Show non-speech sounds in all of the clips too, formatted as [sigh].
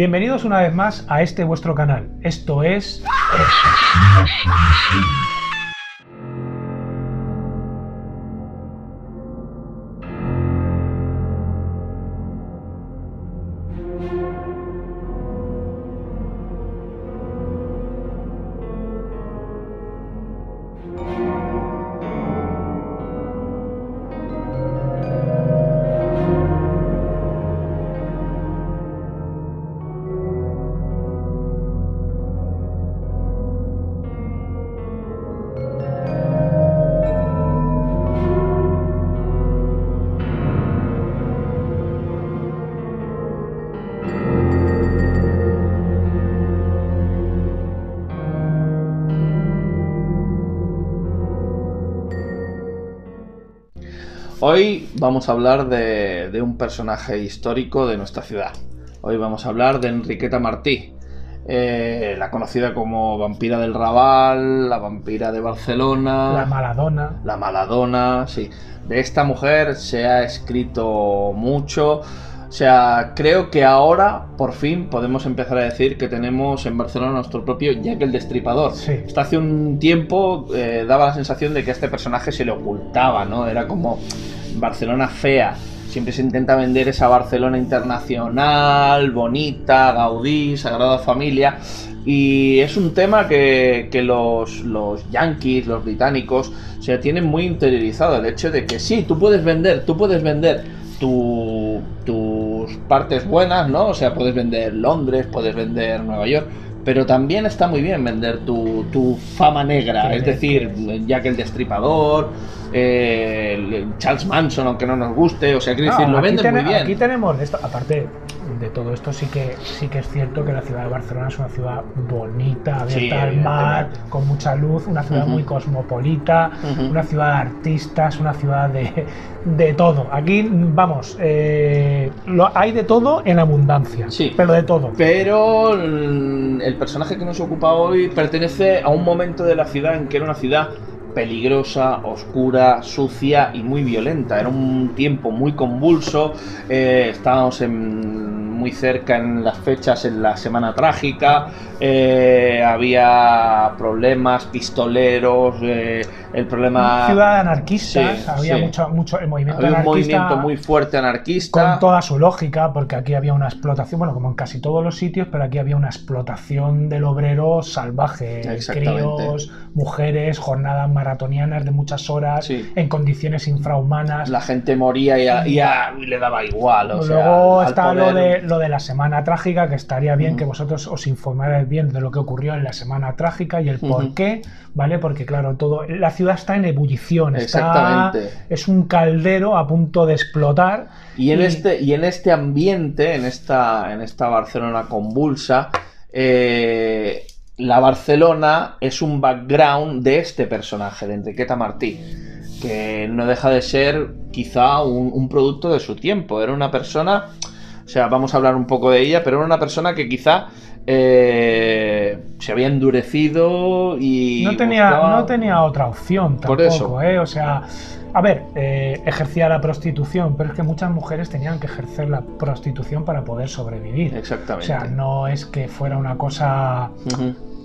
Bienvenidos una vez más a este vuestro canal. Esto es... vamos a hablar de, un personaje histórico de nuestra ciudad. Hoy vamos a hablar de Enriqueta Martí, eh, la conocida como vampira del Raval, la vampira de Barcelona. La Maladona. La Maladona, sí. De esta mujer se ha escrito mucho. O sea, creo que ahora, por fin, podemos empezar a decir que tenemos en Barcelona nuestro propio Jack el Destripador. Sí. Hasta hace un tiempo eh, daba la sensación de que a este personaje se le ocultaba, ¿no? Era como Barcelona fea. Siempre se intenta vender esa Barcelona internacional, bonita, Gaudí, Sagrada Familia. Y es un tema que, los, los, yankees, los británicos, o sea, tienen muy interiorizado el hecho de que sí, tú puedes vender, tú puedes vender tu, tus partes buenas, ¿no? O sea, puedes vender Londres, puedes vender Nueva York, pero también está muy bien vender tu, tu fama negra, es decir, Jack el Destripador, eh, Charles Manson, aunque no nos guste, o sea, quiero decir, lo venden muy bien. Aquí tenemos esto, aparte de todo esto sí que sí que es cierto que la ciudad de Barcelona es una ciudad bonita, abierta al mar, con mucha luz, una ciudad muy cosmopolita, una ciudad de artistas, una ciudad de, de todo. Aquí, vamos, eh, lo, hay de todo en abundancia, sí, pero de todo. Pero el personaje que nos ocupa hoy pertenece a un momento de la ciudad en que era una ciudad peligrosa, oscura, sucia y muy violenta. Era un tiempo muy convulso. Eh, estábamos muy cerca en las fechas en la Semana Trágica. Eh, había problemas, pistoleros, eh, el problema... Ciudad de anarquistas, había Mucho, mucho el movimiento había un movimiento muy fuerte anarquista. Con toda su lógica, porque aquí había una explotación, bueno, como en casi todos los sitios, pero aquí había una explotación del obrero salvaje. Críos, mujeres, jornadas maratonianas de muchas horas, en condiciones infrahumanas. La gente moría y, y, le daba igual. O Luego está lo, de, lo de la Semana Trágica, que estaría bien que vosotros os informarais bien de lo que ocurrió en la Semana Trágica y el por qué, ¿vale? Porque claro, todo la ciudad está en ebullición, Exactamente. es un caldero a punto de explotar. Y en, Este, y en este ambiente, en esta, en esta Barcelona convulsa, eh, la Barcelona es un background de este personaje, de Enriqueta Martí, que no deja de ser quizá un, producto de su tiempo. Era una persona, o sea, vamos a hablar un poco de ella, pero era una persona que quizá eh, se había endurecido y... No tenía, no tenía otra opción tampoco, Por eso. ¿eh? O sea, a ver, eh, ejercía la prostitución, pero es que muchas mujeres tenían que ejercer la prostitución para poder sobrevivir. Exactamente. O sea, no es que fuera una cosa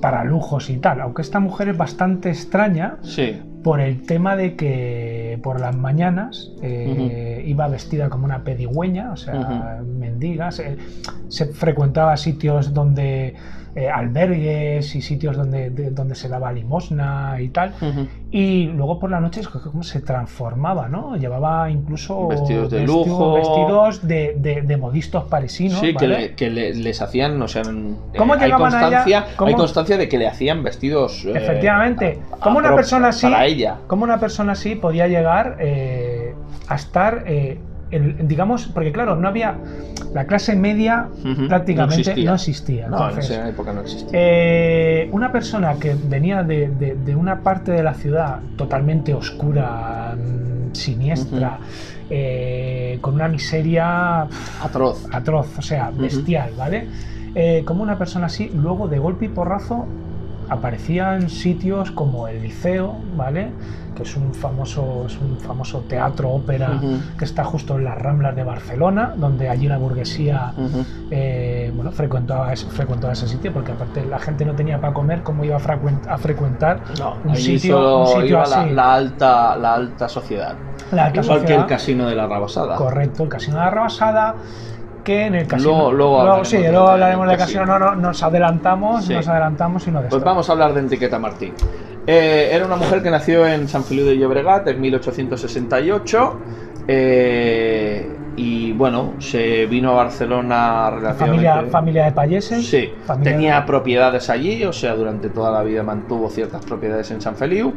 para lujos y tal. Aunque esta mujer es bastante extraña sí. Por el tema de que por las mañanas eh, iba vestida como una pedigüeña, o sea, mendiga. se frecuentaba sitios donde eh, albergues y sitios donde, donde se daba limosna y tal. Y luego por la noche es como se transformaba, ¿no? Llevaba incluso vestidos de lujo, vestidos de, de, modistos parisinos. Sí, que, les hacían, o sea, ¿Cómo hay, constancia, hay constancia de que le hacían vestidos. Eh, Efectivamente, como una persona así, para ella. como una persona así podía llegar eh, a estar digamos, porque claro, no había, la clase media prácticamente no existía. No, en esa época no existía. Eh, una persona que venía de, una parte de la ciudad totalmente oscura, mm, siniestra, eh, con una miseria atroz, atroz, o sea, bestial, ¿vale? Eh, como una persona así, luego de golpe y porrazo aparecía en sitios como el Liceo, ¿vale? que es un famoso, es un famoso teatro ópera que está justo en las Ramblas de Barcelona, donde allí la burguesía eh, bueno, frecuentaba, ese, frecuentaba ese sitio, porque aparte la gente no tenía para comer, ¿cómo iba a, frecuentar un, sitio, un, sitio, así? La, alta, la alta sociedad. La Igual que el casino de la Rabasada. Correcto, el casino de la Rabasada que en el casino. Luego, sí, luego hablaremos del casino, no, no, nos adelantamos, nos adelantamos y no Pues vamos a hablar de Enriqueta Martín. Eh, era una mujer que nació en San Feliu de Llobregat en 1868. Eh, y bueno, se vino a Barcelona relativamente... Familia, familia de payeses. Sí, tenía propiedades allí, o sea, durante toda la vida mantuvo ciertas propiedades en San Feliu.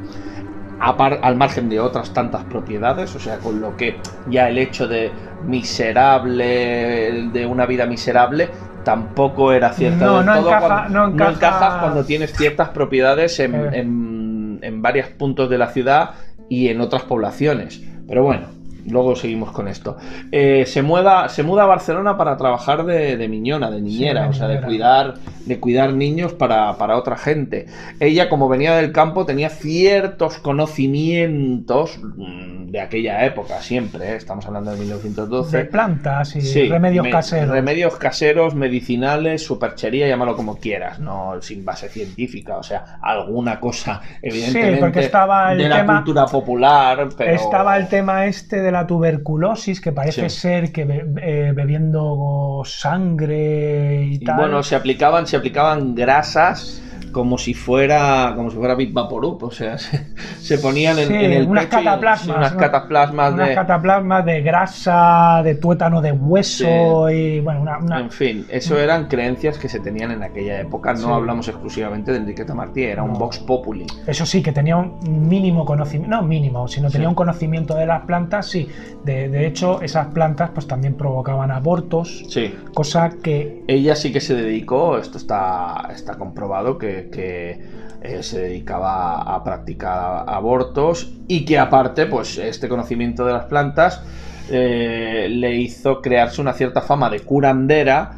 Al margen de otras tantas propiedades, o sea, con lo que ya el hecho de miserable, de una vida miserable, tampoco era cierta no, no Encaja, cuando, no, encaja... cuando tienes ciertas propiedades en, eh. en, en varios puntos de la ciudad y en otras poblaciones. Pero bueno, luego seguimos con esto. Eh, se, muda, se muda a Barcelona para trabajar de, de miñona, de niñera, o sea, de cuidar, de cuidar niños para, para, otra gente. Ella, como venía del campo, tenía ciertos conocimientos mm, de aquella época, siempre, ¿eh? estamos hablando de 1912. De plantas y remedios caseros. Remedios caseros, medicinales, superchería, llámalo como quieras, no sin base científica, o sea, alguna cosa, evidentemente, sí, porque estaba el de la cultura popular. Pero... Estaba el tema este de la tuberculosis, que parece ser que eh, bebiendo sangre y, tal. Bueno, se aplicaban, se aplicaban grasas como si fuera como si fuera Big Vaporub, o sea, [laughs] se, ponían en, el unas cataplasmas, unas cataplasmas de cataplasmas de grasa, de tuétano de hueso y bueno, una, en fin, eso eran creencias que se tenían en aquella época, no hablamos exclusivamente de Enriqueta Martí, era un vox populi. Eso sí, que tenía un mínimo conocimiento, no mínimo, sino tenía un conocimiento de las plantas, sí. De, de, hecho, esas plantas pues también provocaban abortos, sí. cosa que ella sí que se dedicó, esto está está comprobado que que, eh, se dedicaba a practicar abortos y que aparte, pues este conocimiento de las plantas eh, le hizo crearse una cierta fama de curandera.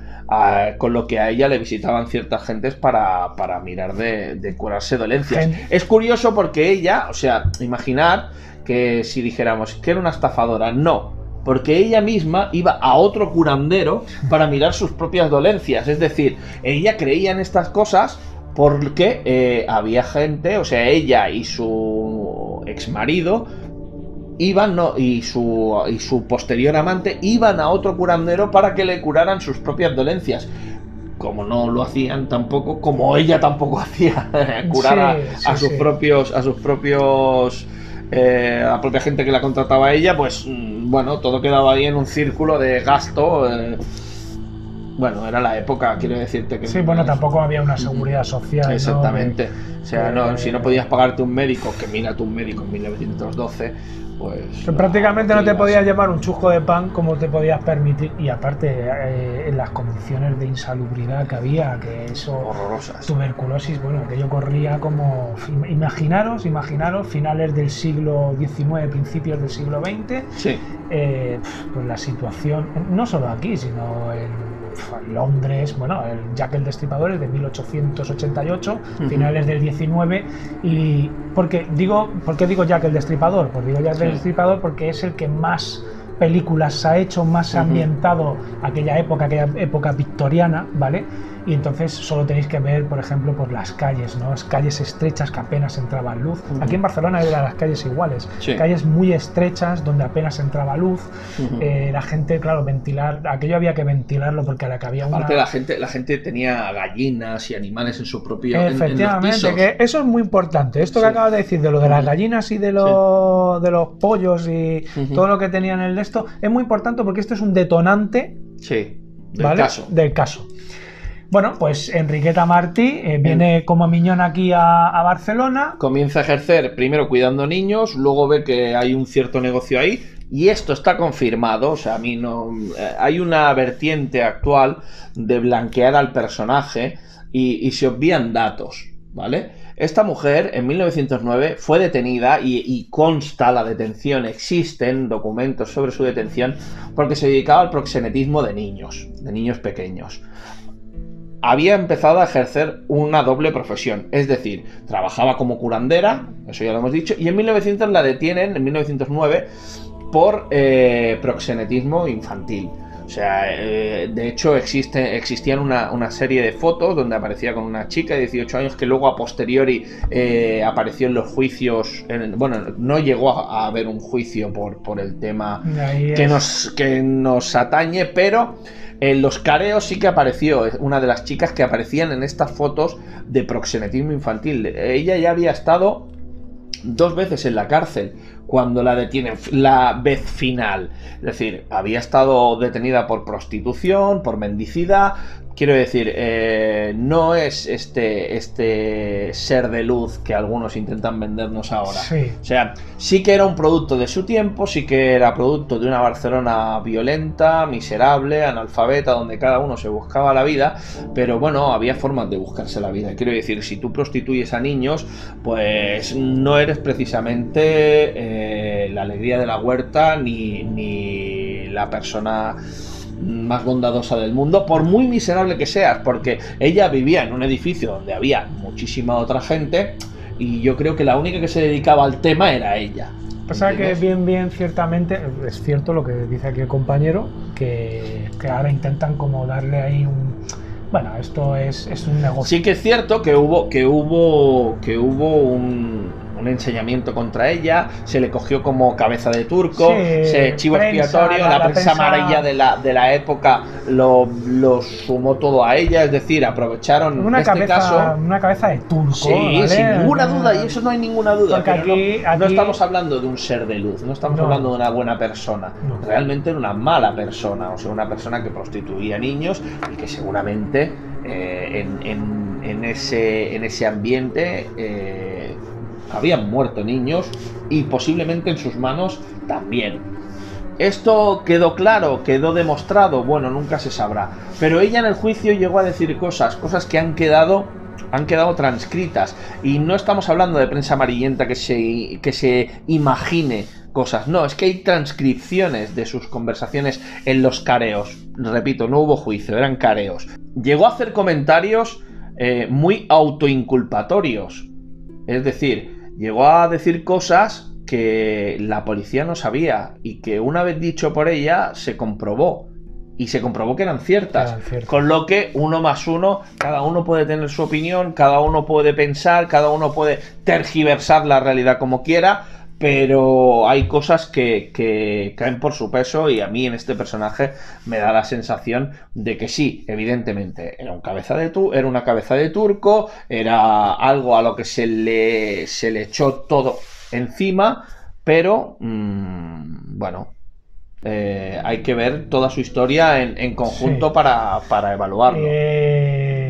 con lo que a ella le visitaban ciertas gentes para, mirar de, curarse dolencias. Es curioso porque ella, o sea, imaginar que si dijéramos que era una estafadora, no, porque ella misma iba a otro curandero para mirar sus propias dolencias. Es decir, ella creía en estas cosas porque eh, había gente, o sea, ella y su ex marido iban no, y, su, y su posterior amante iban a otro curandero para que le curaran sus propias dolencias como no lo hacían tampoco, como ella tampoco [laughs] hacía, curar a, sus propios, a sus propios, eh, a la propia gente que la contrataba a ella, pues mm, bueno, todo quedaba ahí en un círculo de gasto. Eh, bueno, era la época, quiero decirte que... Sí, bueno, tampoco había una seguridad social. Exactamente. O sea, no, si no podías pagarte un médico, que mira tu médico en 1912, pues... prácticamente no te podías llevar un chusco de pan como te podías permitir. Y aparte, eh, en las condiciones de insalubridad que había, que eso... Horrorosas. Tuberculosis, bueno, que yo corría como... Imaginaros, imaginaros, finales del siglo XIX, principios del siglo XX. Sí. Eh, pues la situación, no solo aquí, sino en Londres, bueno, el Jack el Destripador es de 1888, finales del 19, y porque digo, ¿por qué digo Jack el Destripador? Pues digo Jack el Destripador porque es el que más películas ha hecho, más ambientado aquella época, aquella época victoriana, ¿vale? Y entonces solo tenéis que ver, por ejemplo, por las calles, ¿no? Las calles estrechas que apenas entraba luz. Aquí en Barcelona eran las calles iguales, calles muy estrechas donde apenas entraba luz. Eh, la gente, claro, ventilar, aquello había que ventilarlo porque a la que había una... Aparte la gente, la gente tenía gallinas y animales en su propio... Efectivamente, que eso es muy importante. Esto que acabas de decir de lo de las gallinas y de, los, de los pollos y todo lo que tenían en el de esto, es muy importante porque esto es un detonante sí, del caso. Del caso. Bueno, pues Enriqueta Martí eh, viene como miñón aquí a, Barcelona. Comienza a ejercer primero cuidando niños, luego ve que hay un cierto negocio ahí. Y esto está confirmado, o sea, a mí no. Eh, hay una vertiente actual de blanquear al personaje y, se obvían datos, ¿vale? Esta mujer en 1909 fue detenida y, y, consta la detención, existen documentos sobre su detención porque se dedicaba al proxenetismo de niños, de niños pequeños había empezado a ejercer una doble profesión. Es decir, trabajaba como curandera, eso ya lo hemos dicho, y en 1900 la detienen, en 1909, por eh, proxenetismo infantil. O sea, eh, de hecho existe, existían una, serie de fotos donde aparecía con una chica de 18 años que luego a posteriori eh, apareció en los juicios. bueno, no llegó a, haber un juicio por, por el tema que nos, que nos atañe, pero en los careos sí que apareció una de las chicas que aparecían en estas fotos de proxenetismo infantil. Ella ya había estado dos veces en la cárcel cuando la detienen la vez final. Es decir, había estado detenida por prostitución, por mendicidad, Quiero decir, eh, no es este, este ser de luz que algunos intentan vendernos ahora. O sea, sí que era un producto de su tiempo, sí que era producto de una Barcelona violenta, miserable, analfabeta, donde cada uno se buscaba la vida, pero bueno, había formas de buscarse la vida. Quiero decir, si tú prostituyes a niños, pues no eres precisamente eh, la alegría de la huerta ni, ni la persona más bondadosa del mundo, por muy miserable que seas, porque ella vivía en un edificio donde había muchísima otra gente y yo creo que la única que se dedicaba al tema era ella. Pasa que bien, bien, ciertamente, es cierto lo que dice aquí el compañero, que, que ahora intentan como darle ahí un... Bueno, esto es, es un negocio. Sí que es cierto que hubo, que hubo, que hubo un, un enseñamiento contra ella, se le cogió como cabeza de turco, se chivo expiatorio, la, prensa, amarilla de la, de la época lo, lo, sumó todo a ella, es decir, aprovecharon una este cabeza, caso. Una cabeza de turco. Sí, sin ninguna duda, y eso no hay ninguna duda. no, estamos hablando de un ser de luz, no estamos hablando de una buena persona, realmente era una mala persona, o sea, una persona que prostituía niños y que seguramente eh, en, en, ese, en ese ambiente eh, habían muerto niños y posiblemente en sus manos también. Esto quedó claro, quedó demostrado, bueno, nunca se sabrá. Pero ella en el juicio llegó a decir cosas, cosas que han quedado han quedado transcritas y no estamos hablando de prensa amarillenta que se, que se imagine cosas, no, es que hay transcripciones de sus conversaciones en los careos. Repito, no hubo juicio, eran careos. Llegó a hacer comentarios eh, muy autoinculpatorios. Es decir, llegó a decir cosas que la policía no sabía y que una vez dicho por ella se comprobó. Y se comprobó que eran ciertas. Con lo que uno más uno, cada uno puede tener su opinión, cada uno puede pensar, cada uno puede tergiversar la realidad como quiera, pero hay cosas que, caen por su peso y a mí en este personaje me da la sensación de que sí, evidentemente, era, un cabeza de tu, era una cabeza de turco, era algo a lo que se le, se le echó todo encima, pero mm, bueno, eh, hay que ver toda su historia en, conjunto para, para, evaluarlo. Eh,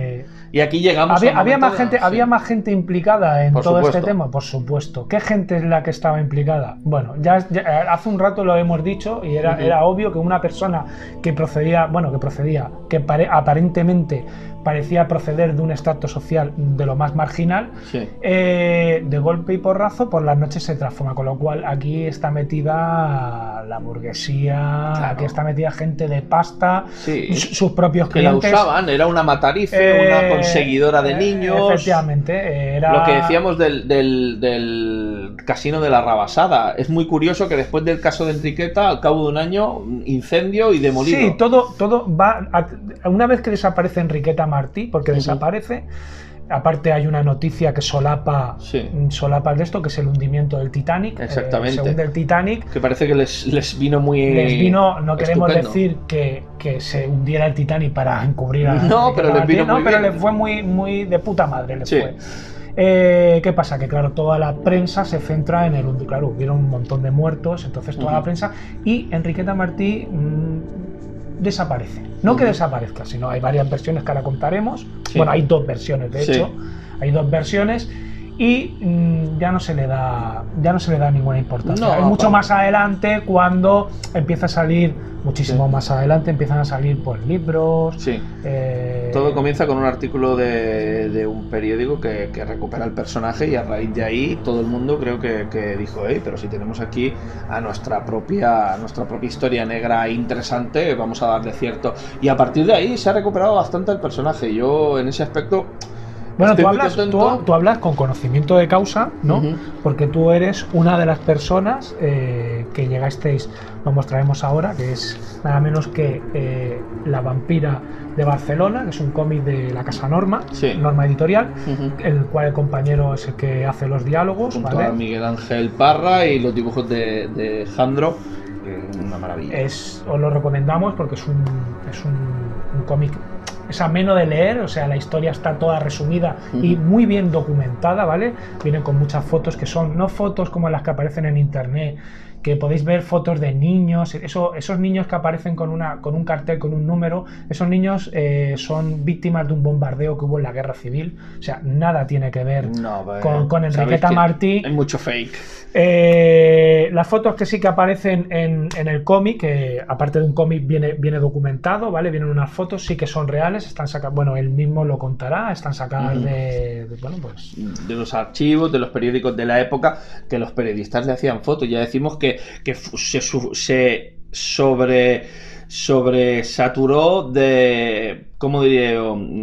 y aquí llegamos había, había más gente Había más gente implicada en todo este tema, por supuesto. ¿Qué gente es la que estaba implicada? Bueno, ya, hace un rato lo hemos dicho y era, era obvio que una persona que procedía, bueno, que procedía, que aparentemente parecía proceder de un estrato social de lo más marginal, eh, de golpe y porrazo por las noches se transforma, con lo cual aquí está metida la burguesía, aquí está metida gente de pasta, sus propios clientes. Que la usaban, era una matarife, una eh, conseguidora de eh, niños. Efectivamente, era... Lo que decíamos del, del, casino de la Rabasada. Es muy curioso que después del caso de Enriqueta, al cabo de un año, incendio y demolido. Sí, todo, todo va... una vez que desaparece Enriqueta Martí, porque desaparece. Aparte hay una noticia que solapa, solapa de esto, que es el hundimiento del Titanic. Exactamente. según del Titanic. Que parece que les, vino muy... Les vino, no queremos decir que, se hundiera el Titanic para encubrir a... [laughs] No, pero les vino no, pero le fue muy, muy de puta madre. Le fue. Eh, ¿Qué pasa? Que claro, toda la prensa se centra en el claro, hubieron un montón de muertos, entonces toda la prensa y Enriqueta Martí mm, desaparece. No que desaparezca, sino hay varias versiones que ahora contaremos. Bueno, hay dos versiones, de hecho. Hay dos versiones. Y mm, ya no se le da ya no se le da ninguna importancia. No, es mucho más adelante cuando empieza a salir, muchísimo Sí. más adelante empiezan a salir pues libros. Sí. eh, Todo comienza con un artículo de, de un periódico que, que recupera el personaje y a raíz de ahí todo el mundo creo que, que dijo, hey, pero si tenemos aquí a nuestra propia, a nuestra propia historia negra interesante, vamos a darle cierto. Y a partir de ahí se ha recuperado bastante el personaje. Yo en ese aspecto... Bueno, tú hablas, tú, tú hablas con conocimiento de causa, ¿no? Porque tú eres una de las personas eh, que llegasteis, lo mostraremos ahora, que es nada menos que eh, La vampira de Barcelona, que es un cómic de la Casa Norma, Sí. Norma Editorial, el cual el compañero es el que hace los diálogos, Junto ¿vale? a Miguel Ángel Parra y los dibujos de, de Jandro, una maravilla. es, os lo recomendamos porque es un, es un, un cómic es ameno de leer, o sea, la historia está toda resumida y muy bien documentada, ¿vale? Vienen con muchas fotos que son no fotos como las que aparecen en internet, que podéis ver fotos de niños, eso, esos niños que aparecen con, una, con un cartel, con un número, esos niños eh, son víctimas de un bombardeo que hubo en la guerra civil, o sea, nada tiene que ver No, con, con Enriqueta que Martí. Hay mucho fake. Eh, las fotos que sí que aparecen en, en el cómic, que aparte de un cómic viene, viene documentado, ¿vale? Vienen unas fotos, sí que son reales, están sacadas, bueno, él mismo lo contará, están sacadas Ujú. de, de- bueno, pues... de los archivos, de los periódicos de la época, que los periodistas le hacían fotos. Ya decimos que, que se, se sobre sobresaturó de, ¿cómo diría?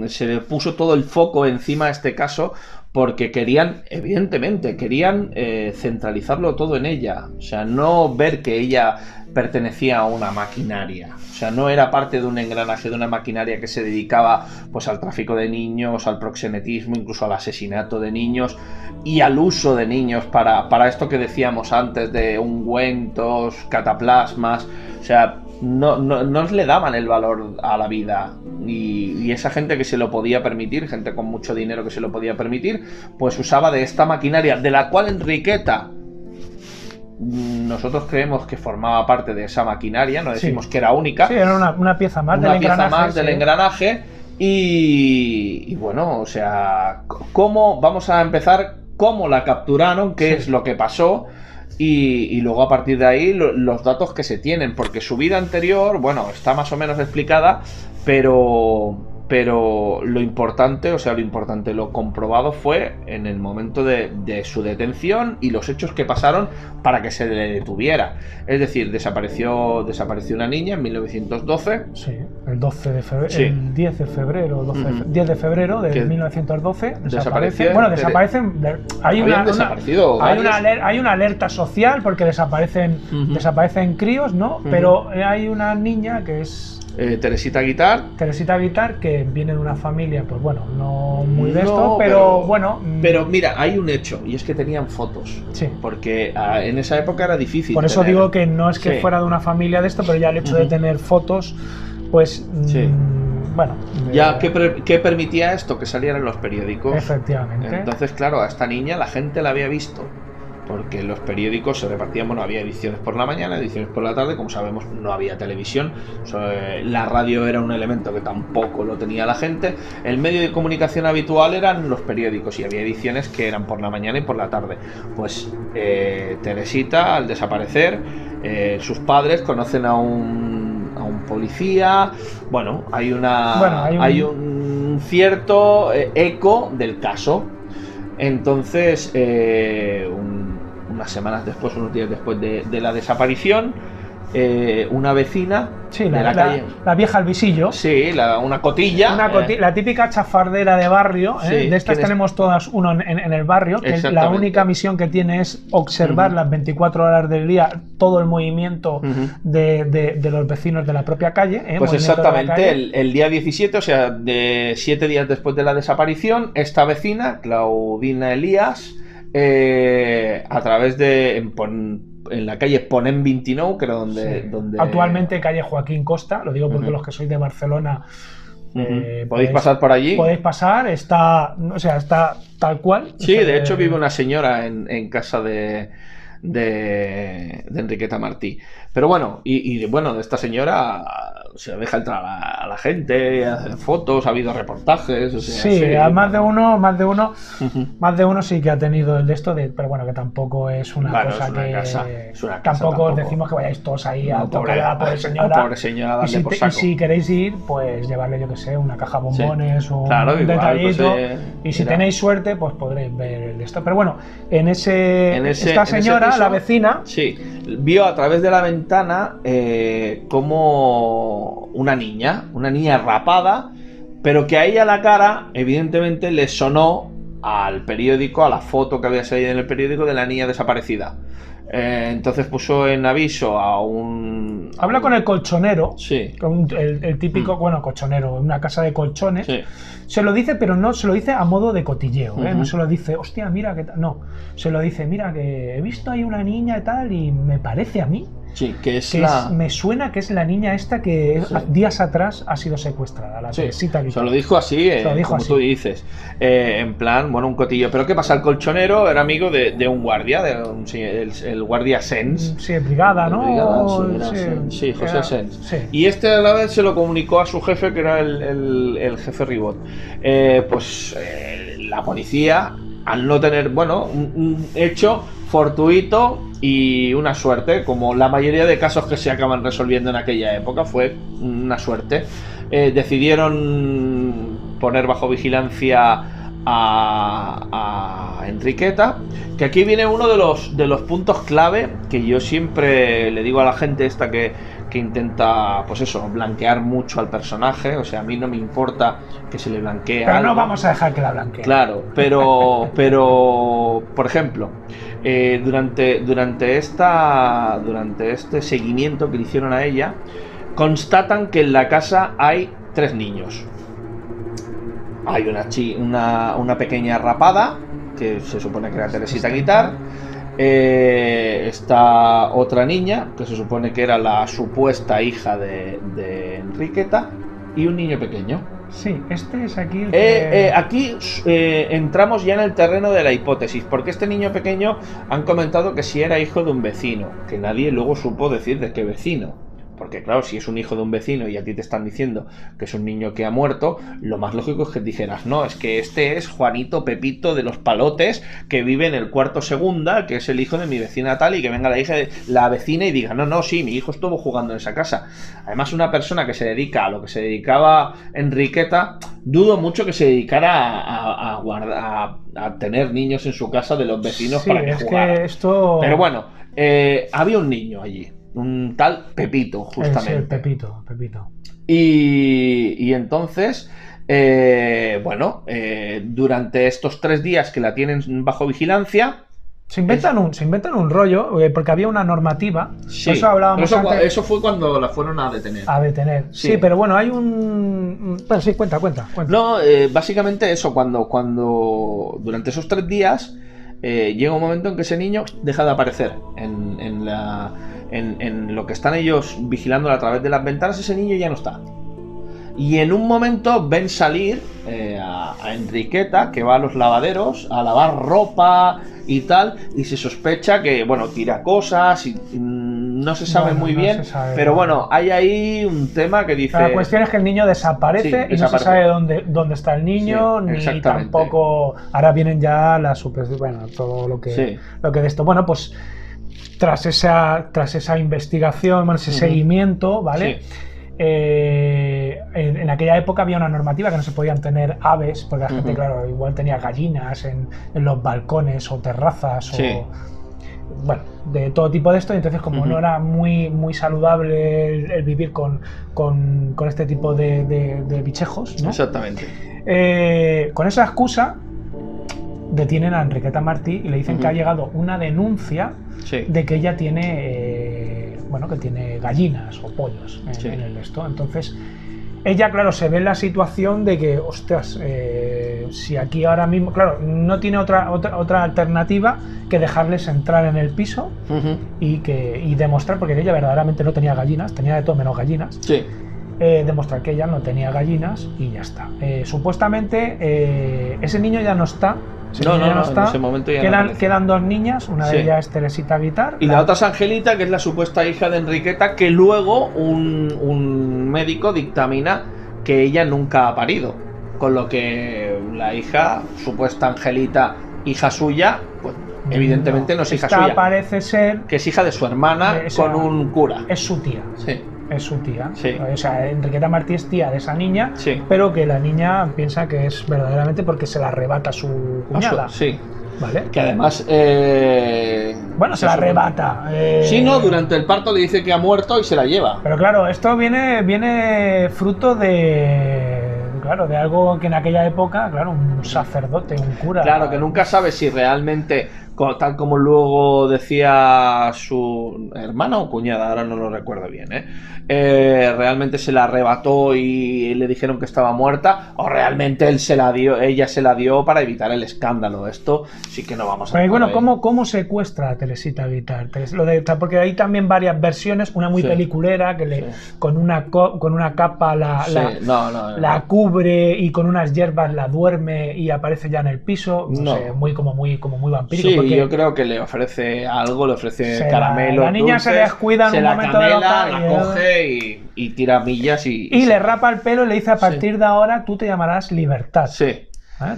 Se le puso todo el foco encima a este caso porque querían, evidentemente, querían eh, centralizarlo todo en ella. O sea, no ver que ella pertenecía a una maquinaria. O sea, no era parte de un engranaje de una maquinaria que se dedicaba pues al tráfico de niños, al proxenetismo, incluso al asesinato de niños y al uso de niños para, para esto que decíamos antes de ungüentos, cataplasmas. O sea, no, no, no le daban el valor a la vida. Y, y esa gente que se lo podía permitir, gente con mucho dinero que se lo podía permitir, pues usaba de esta maquinaria, de la cual Enriqueta mm, nosotros creemos que formaba parte de esa maquinaria, no Sí. decimos que era única, Sí, era una, una pieza más una del pieza engranaje. más del engranaje. Y, y bueno, o sea, ¿cómo vamos a empezar? ¿Cómo la capturaron? ¿Qué Sí. es lo que pasó? Y, y luego a partir de ahí lo- los datos que se tienen, porque su vida anterior, bueno, está más o menos explicada, pero, pero lo importante, o sea, lo importante, lo comprobado fue en el momento de, de su detención y los hechos que pasaron para que se le detuviera. Es decir, desapareció, desapareció una niña en 1912. Sí, el 12 de febrero, Sí. el 10 de febrero, 12 de fe- Ujú. 10 de febrero de Que 1912 desapareció, desaparecen. Bueno, de- desaparecen. de- hay, una, una- desaparecido hay, una varios. aler- hay una alerta social porque desaparecen, desaparecen críos, ¿no? Pero hay una niña que es Eh, Teresita Guitar, Teresita Guitar, que viene de una familia, pues bueno, no muy de No, esto, pero, pero- bueno. mm, Pero mira, hay un hecho, y es que tenían fotos. sí. Porque ah, en esa época era difícil. Por eso tener- digo que no es que Sí. fuera de una familia de esto, pero ya el hecho de tener fotos, pues. mm, Sí. Bueno. Ya, eh, ¿qué, per- qué permitía esto? Que saliera en los periódicos. Efectivamente. Entonces, claro, a esta niña la gente la había visto. Porque los periódicos se repartían, bueno, había ediciones por la mañana, ediciones por la tarde, como sabemos no había televisión, la radio era un elemento que tampoco lo tenía la gente, el medio de comunicación habitual eran los periódicos y había ediciones que eran por la mañana y por la tarde. Pues eh, Teresita, al desaparecer, eh, sus padres conocen a un, a un policía, bueno, hay, una, Bueno, hay un- hay un cierto eh, eco del caso. Entonces, eh, un- unas semanas después, unos días después de, de la desaparición, eh, una vecina Sí, de la, la, calle. la vieja al visillo. Sí, la- una cotilla. Una coti- eh, la típica chafardera de barrio, ¿eh? De estas tenemos todas uno en, en- en el barrio, que la única misión que tiene es observar las 24 horas del día todo el movimiento de, de- de los vecinos de la propia calle. Pues exactamente, calle. el, el día 17, o sea, de siete días después de la desaparición, esta vecina, Claudina Elías, eh, a través de. En, Pon- en la calle Ponen 29, que era donde. Sí. donde Actualmente calle Joaquín Costa, lo digo porque los que sois de Barcelona eh, podéis pasar por allí. podéis pasar, está, o sea, está tal cual. Sí, O sea, de hecho vive una señora en, en casa de, de, de Enriqueta Martí. Pero bueno, y, y, bueno, de esta señora se deja entrar a, a la gente, hacer fotos, ha habido reportajes. O sea, Sí, a más de uno, más de uno, más de uno sí que ha tenido el de esto, de, pero bueno, que tampoco es una Bueno, cosa es una que casa, es una casa, tampoco, os tampoco. decimos que vayáis todos ahí a tocar pobre- a la pobre señora. [laughs] pobre señora, y, si por te- y saco. si queréis ir, pues llevarle, yo que sé, una caja de bombones o Claro, un igual, detallito. pues, eh, y si mira. tenéis suerte, pues podréis ver el de esto. Pero bueno, en ese, En ese- esta en ese señora, piso- la vecina, Sí, vio a través de la ventana eh, como una niña, una niña rapada, pero que a ella la cara, evidentemente, le sonó al periódico, a la foto que había salido en el periódico de la niña desaparecida. Eh, entonces puso en aviso a un... habla con el colchonero. Sí, con el, el típico, Mm. bueno, colchonero, una casa de colchones. sí. Se lo dice, pero no se lo dice a modo de cotilleo, ¿eh? No se lo dice, hostia, mira que tal. No, se lo dice, mira que he visto ahí una niña y tal, y me parece a mí Sí, que es que la... es- me suena que es la niña esta que Sí. días atrás ha sido secuestrada, la Sí, se lo dijo así, eh, lo dijo como así. tú dices. Eh, en plan, bueno, un cotillo. Pero ¿qué pasa? El colchonero era amigo de, de un guardia, de un- el, el guardia Sens. Sí, brigada, ¿no? Brigada, sí, Sens. Sí, José era- Sens. Y este a la vez se lo comunicó a su jefe, que era el, el- el jefe Ribot. Eh, pues eh, la policía, al no tener, bueno, un, un hecho fortuito y una suerte, como la mayoría de casos que se acaban resolviendo en aquella época, fue una suerte. Eh, decidieron poner bajo vigilancia a, a Enriqueta, que aquí viene uno de los, de los puntos clave que yo siempre le digo a la gente esta que, que intenta, pues eso, blanquear mucho al personaje, o sea, a mí no me importa que se le blanquee Pero no vamos a dejar que la blanquee. Claro, pero, pero, por ejemplo, eh, durante, durante, esta, durante este seguimiento que le hicieron a ella, constatan que en la casa hay tres niños. Hay una, chi- una, una pequeña rapada, que se supone que era Teresita Guitar. Eh, está otra niña, que se supone que era la supuesta hija de, de Enriqueta. Y un niño pequeño. Sí, este es aquí el Eh, que- eh, aquí eh, entramos ya en el terreno de la hipótesis, porque este niño pequeño han comentado que si era hijo de un vecino, que nadie luego supo decir de qué vecino. Porque claro, si es un hijo de un vecino y a ti te están diciendo que es un niño que ha muerto, lo más lógico es que dijeras, no, es que este es Juanito Pepito de los Palotes, que vive en el cuarto segunda, que es el hijo de mi vecina tal, y que venga la hija de la vecina y diga, no, no, sí, mi hijo estuvo jugando en esa casa. Además, una persona que se dedica a lo que se dedicaba Enriqueta, dudo mucho que se dedicara a, a- a guardar, a, a tener niños en su casa de los vecinos sí, para que es que esto. Pero bueno, eh, había un niño allí, un tal Pepito, Eh, sí, justamente. el Pepito, Pepito. Y, y entonces, eh, bueno, eh, durante estos tres días que la tienen bajo vigilancia, Se inventan, un, se inventan un rollo, porque había una normativa. sí, Eso hablábamos eso, antes. eso fue cuando la fueron a detener. A detener. Sí. Sí. pero bueno, hay un. Bueno, sí, cuenta, cuenta. cuenta. No, eh, básicamente eso, cuando, cuando durante esos tres días eh, llega un momento en que ese niño deja de aparecer en, en la, en, en lo que están ellos vigilando a través de las ventanas, ese niño ya no está. Y en un momento ven salir eh, a, a Enriqueta, que va a los lavaderos a lavar ropa y tal, y se sospecha que, bueno, tira cosas y no se sabe muy no bien, sabe. pero bueno, hay ahí un tema que dice... La cuestión es que el niño desaparece Sí, y no se sabe dónde, dónde está el niño, Sí, ni tampoco. Ahora vienen ya las super. Bueno, todo lo que, Sí. lo que de esto. Bueno, pues tras esa, tras esa investigación, bueno, ese seguimiento, ¿vale? Sí. Eh, en, en aquella época había una normativa que no se podían tener aves, porque la gente, claro, igual tenía gallinas en, en los balcones o terrazas Sí. o. Bueno, de todo tipo de esto, y entonces, como no era muy, muy saludable el, el vivir con, con- con este tipo de, de- de bichejos, ¿no? Exactamente. Eh, con esa excusa, detienen a Enriqueta Martí y le dicen que ha llegado una denuncia Sí. de que ella tiene eh, bueno que tiene gallinas o pollos en, Sí. en el esto entonces ella claro se ve en la situación de que ostras eh, si aquí ahora mismo claro no tiene otra, otra otra alternativa que dejarles entrar en el piso y que y demostrar porque ella verdaderamente no tenía gallinas tenía de todo menos gallinas Sí. Eh, demostrar que ella no tenía gallinas y ya está. Eh, supuestamente eh, ese niño ya no está. No, no, no, está. en ese momento ya no quedan, aparece. quedan dos niñas, una Sí. de ellas es Teresita Guitar. Y la otra es Angelita, que es la supuesta hija de Enriqueta, que luego un, un médico dictamina que ella nunca ha parido. Con lo que la hija, supuesta Angelita, hija suya, pues evidentemente no es hija Esta suya. parece ser. Que es hija de su hermana Esa- con un cura. Es su tía. Sí, Es su tía. Sí. O sea, Enriqueta Martí es tía de esa niña, sí. pero que la niña piensa que es verdaderamente porque se la arrebata su cuñada. Sí. ¿Vale? Que además. eh, Bueno, se la arrebata. eh, Sí, no, durante el parto le dice que ha muerto y se la lleva. Pero claro, esto viene, viene fruto de. Claro, de algo que en aquella época, claro, un sacerdote, un cura. Claro, que nunca sabe si realmente, tal como luego decía su hermana o cuñada, ahora no lo recuerdo bien, ¿eh? Eh, realmente se la arrebató y le dijeron que estaba muerta, o realmente él se la dio, ella se la dio para evitar el escándalo. Esto sí que no vamos a. Pero, y bueno. ¿cómo, ¿cómo secuestra a Teresita Vitar? Teres- Lo de, porque hay también varias versiones, una muy Sí. peliculera que le, Sí. con, una co- con una capa la, Sí, la, no, no, no. la cubre y con unas hierbas la duerme y aparece ya en el piso. No, No. sé, muy como muy como muy vampírico. Porque yo creo que le ofrece algo, le ofrece Se la- caramelo. la niña se descuida en se un la momento de camela, loca la y él- coge y, y tira millas y. y se- le rapa el pelo y le dice a partir de ahora tú te llamarás Libertad. Sí. ¿eh?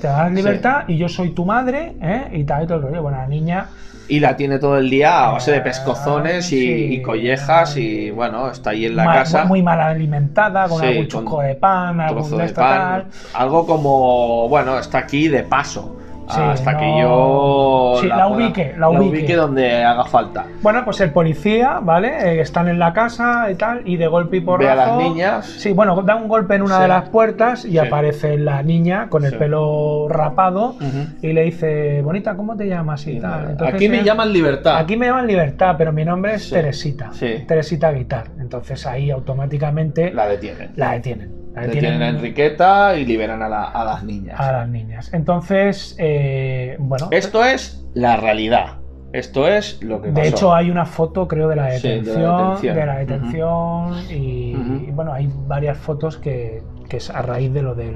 Te llamarás Libertad y yo soy tu madre ¿eh? y tal y todo el rollo. Bueno, la niña Y la tiene todo el día a base de pescozones y, Ah, Sí. y collejas y bueno, está ahí en la casa. muy mal alimentada, con Sí, algún con chusco de pan, algún trozo de de esto pan, tal. algo como, bueno, está aquí de paso. Sí, hasta que yo Sí, la ubique, la ubique. donde haga falta. Bueno, pues el policía, ¿vale? Eh, están en la casa y tal, y de golpe y porrazo... Ve a las niñas. Sí, bueno, da un golpe en una Sí. de las puertas y aparece la niña con el pelo rapado y le dice, bonita, ¿cómo te llamas? Y tal. Entonces, Aquí me llaman libertad. Aquí me llaman Libertad, pero mi nombre es. Teresita. Sí. Teresita Guitar. Entonces ahí automáticamente la, La detienen. Detienen. A Enriqueta y liberan a, la- a las niñas. a las niñas. Entonces, eh, bueno, Esto es la realidad. Esto es lo que de pasó. hecho hay una foto, creo, de la Sí, de la detención. de la detención y, bueno, hay varias fotos que, que es a raíz de lo del...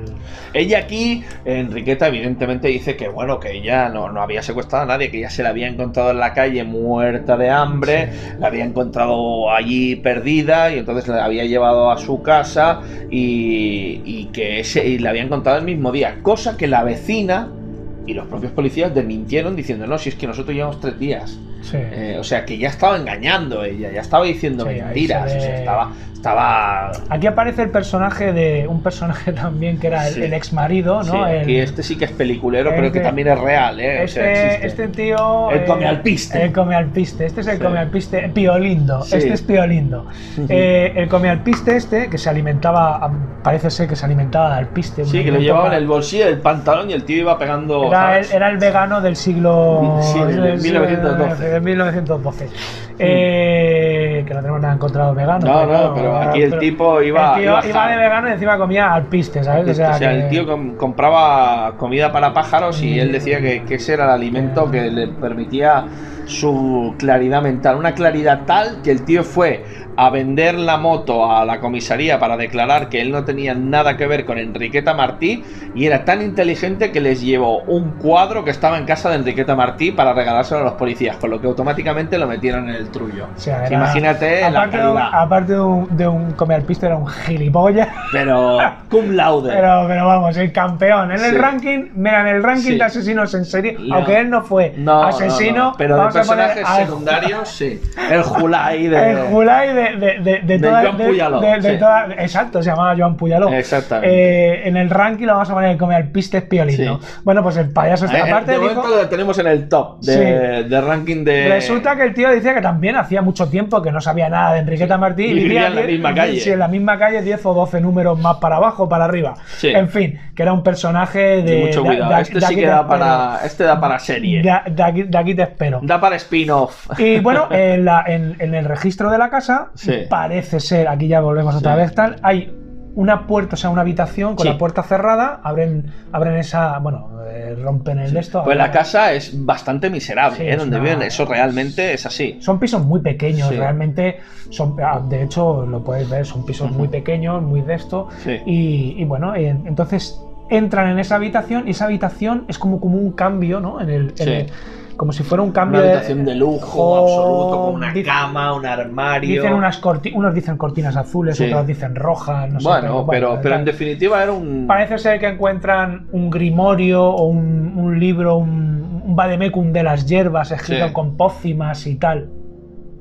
Ella aquí, Enriqueta, evidentemente dice que bueno, que ella no, no había secuestrado a nadie, que ella se la había encontrado en la calle muerta de hambre, la había encontrado allí perdida y entonces la había llevado a su casa y, y que ese, y la había encontrado el mismo día, cosa que la vecina y los propios policías desmintieron diciendo, no, si es que nosotros llevamos tres días. Sí. Eh, o sea, que ya estaba engañando ella, ya estaba diciendo Sí, mentiras, se o sea, estaba, estaba Aquí aparece el personaje de un personaje [laughs] también que era el, Sí. el ex marido, ¿no? Sí, El- aquí este sí que es peliculero, pero que Este- también es real, ¿eh? O sea, Este, este tío. El eh, come al piste. El come al piste. Este es el come al piste. Piolindo. Este es Piolindo. Eh, el come al piste, este, que se alimentaba. Parece ser que se alimentaba de alpiste. un Sí, que lo llevaba en el bolsillo del pantalón y el tío iba pegando. Era el, era el vegano del siglo Sí, del- 1912. Del 1912. Eh, que no tenemos nada encontrado vegano. No, no, pero aquí el tipo iba- el tío iba iba de vegano y encima comía alpiste, ¿sabes? o sea, que- el tío com- compraba comida para pájaros y él decía que, que ese era el alimento que le permitía su claridad mental. Una claridad tal que el tío fue a vender la moto a la comisaría para declarar que él no tenía nada que ver con Enriqueta Martí y era tan inteligente que les llevó un cuadro que estaba en casa de Enriqueta Martí para regalárselo a los policías, con lo que automáticamente lo metieron en el trullo. O sea, era- Imagínate la aparte, de un, aparte de un, de un come al piste, era un gilipollas. Pero [laughs] cum laude. Pero, pero vamos, el campeón. En Sí. el ranking, mira, en el ranking Sí. de asesinos en serie, No. aunque él no fue No, asesino, no, no, pero personajes secundarios, [laughs] sí. El Julai de. El Julai de, de, de, de, toda- Joan Puyaló, sí. toda- exacto, se llamaba Joan Puyaló. Exactamente. Eh, en el ranking lo vamos a poner el come al piste es piolino. Sí. Bueno, pues el payaso este, Eh, aparte de dijo- momento lo tenemos en el top de, de ranking de. Resulta que el tío decía que también hacía mucho tiempo que no sabía nada de Enriqueta Martí Y vivía en la 10 misma calle. Sí, en la misma calle, 10 o 12 números más para abajo, para arriba. Sí. En fin, que era un personaje de. mucho cuidado. este sí que da para. Este da para serie. De, aquí, de aquí te espero. Da para spin-off. Y bueno, [laughs] en, la- en- en el registro de la casa Sí. parece ser, aquí ya volvemos otra Sí. vez tal, hay una puerta, o sea, una habitación con Sí. la puerta cerrada, abren, abren esa, bueno, eh, rompen el de esto. Pues la casa es bastante miserable, Sí, ¿eh? Donde una- viven, eso realmente es así. Son pisos muy pequeños, Sí. realmente son, ah, de hecho lo podéis ver, son pisos muy pequeños, muy de esto, Sí. y, y bueno, en- entonces entran en esa habitación y esa habitación es como, como un cambio, ¿no? En el, en Sí. el- como si fuera un Una cambio habitación de lujo absoluto, con una cama, un armario. Dicen unas corti- unos dicen cortinas azules, Sí. otros dicen rojas, no sé. bueno, pero, pero en definitiva era un. Parece ser que encuentran un grimorio o un, un libro, un, un vademecum de las hierbas escrito Sí. con pócimas y tal.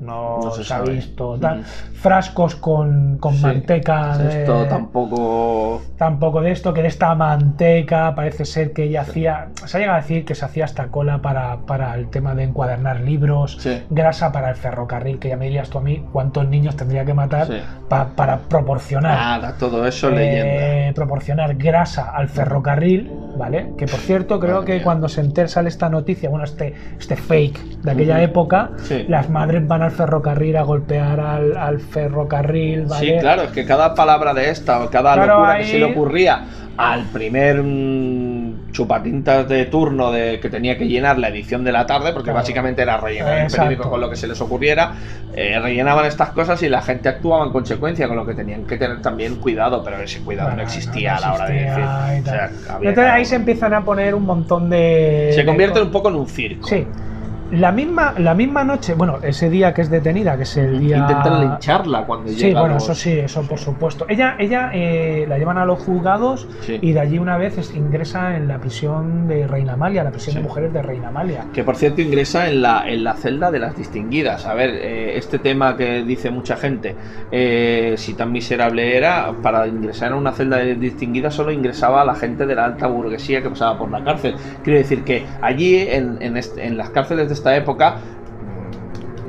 No, No se se, ha visto. Tal. Frascos con, con Sí. manteca. de- Esto tampoco. Tampoco de esto, que de esta manteca parece ser que ella hacía. Se ha llegado a decir que se hacía hasta cola para, para el tema de encuadernar libros, Sí. grasa para el ferrocarril, que ya me dirías tú a mí cuántos niños tendría que matar pa- para proporcionar. Nada, todo eso eh, leyenda. proporcionar grasa al ferrocarril, ¿vale? Que por cierto, creo Madre que mía. cuando se enter sale esta noticia, bueno, este, este fake de aquella época, las madres van al ferrocarril a golpear al, al ferrocarril, ¿vale? Sí, claro, es que cada palabra de esta o cada Claro, locura ahí- que se le ocurría al primer mm, chupatintas de turno de que tenía que llenar la edición de la tarde, porque Claro. básicamente era rellenar el periódico con lo que se les ocurriera, eh, rellenaban estas cosas y la gente actuaba en consecuencia, con lo que tenían que tener también cuidado, pero ese cuidado Bueno, no existía no a la hora de decir. O sea, Entonces ahí se empiezan a poner un montón de... Se de convierte co- un poco en un circo. Sí. La misma, la misma noche, bueno, ese día que es detenida, que es el día... Intentan lincharla cuando Sí, llega. bueno, los- eso sí, eso por supuesto. Ella, ella eh, la llevan a los juzgados Sí. y de allí una vez es- ingresa en la prisión de Reina Amalia, la prisión Sí. de mujeres de Reina Amalia. Que por cierto ingresa en la, en la celda de las distinguidas. A ver, eh, este tema que dice mucha gente, eh, si tan miserable era, para ingresar en una celda de distinguidas solo ingresaba la gente de la alta burguesía que pasaba por la cárcel. Quiero decir que allí, en, en este- en las cárceles de esta época,